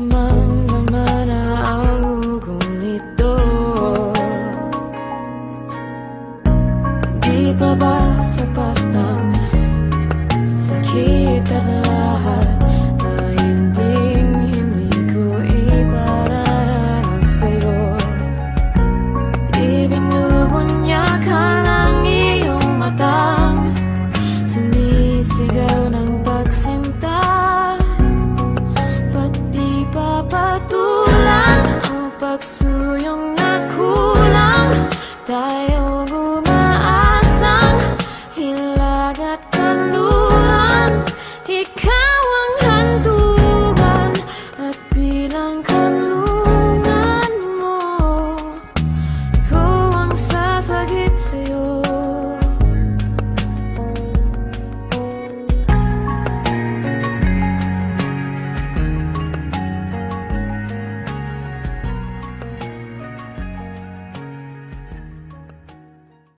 lamang naman ang ugong nito Di pa ba sapat ang sakit at lahat Na hinding ko ipararanas sa'yo Ibinuwan niya ka ng iyong mata pagsuyong na kulang Tayo umaasang hilag at kanluran Ikaw